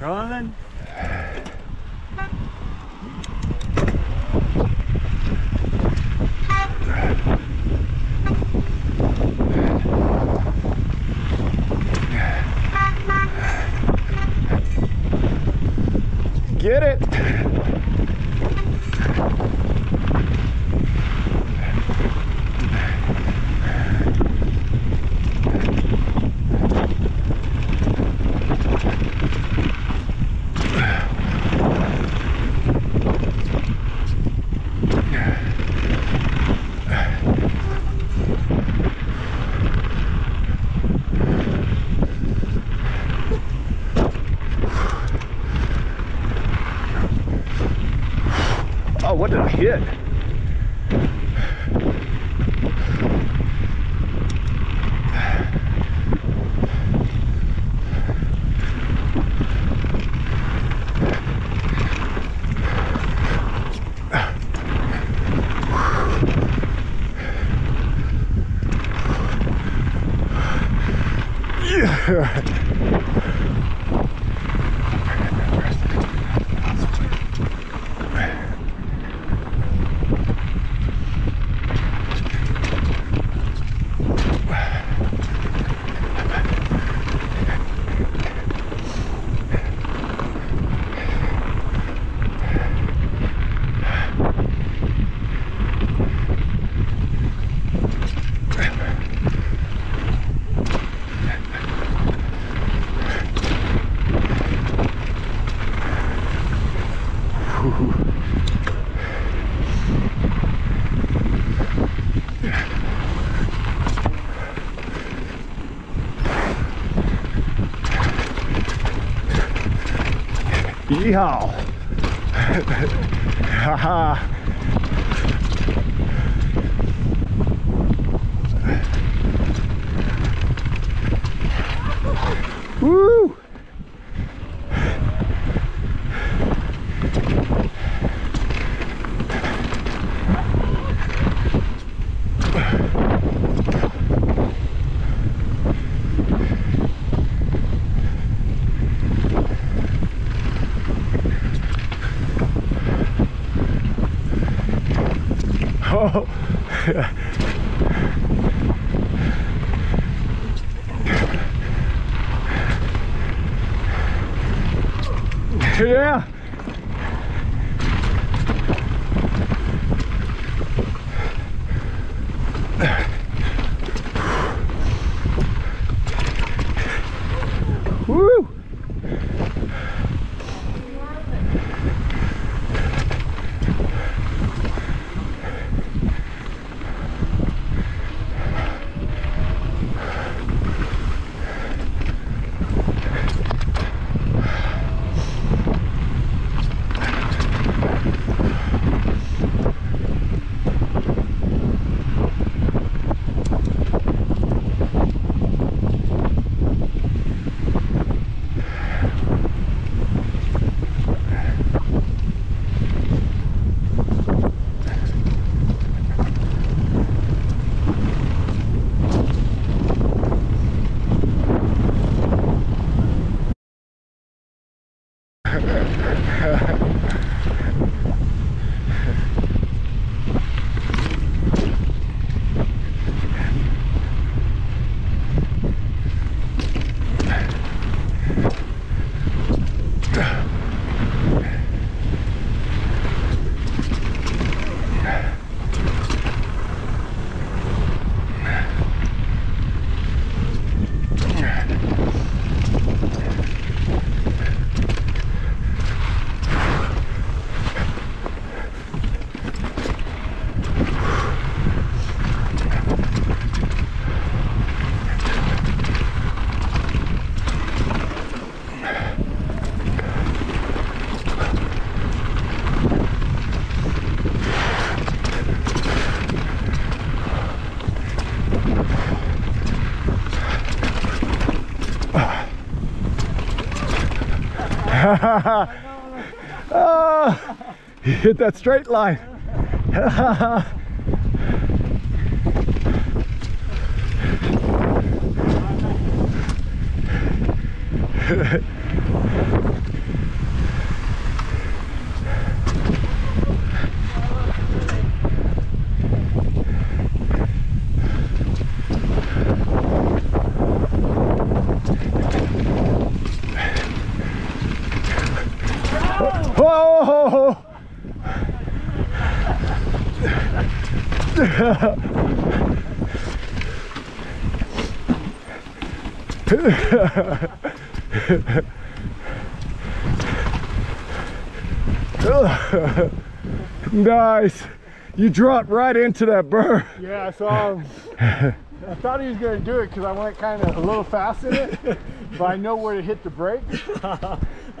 Rolling. Get it. Oh, what I hit? Yeah. Yeehaw! Haha! Oh. yeah. Oh, you hit that straight line. nice. You dropped right into that burr. Yeah, I saw him. I thought he was going to do it because I went kind of a little fast in it, but I know where to hit the brakes.